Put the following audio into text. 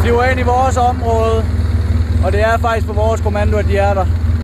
flyver ind i vores område, og det er faktisk på vores kommando, at de er der.